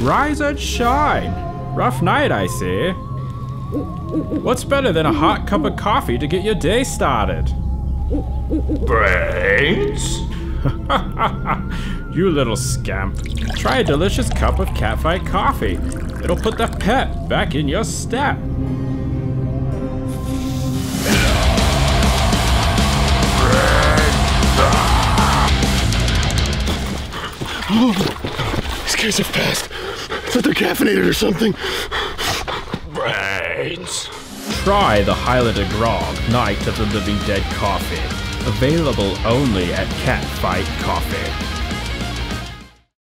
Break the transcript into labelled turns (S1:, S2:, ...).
S1: Rise and shine. Rough night, I see. What's better than a hot cup of coffee to get your day started?
S2: Brains?
S1: You little scamp. Try a delicious cup of catfight coffee. It'll put the pep back in your step.
S3: These guys are fast. I thought they're caffeinated or something.
S2: Brains?
S1: Try the Highlander Grog Night of the Living Dead coffee. Available only at Catfight Coffee.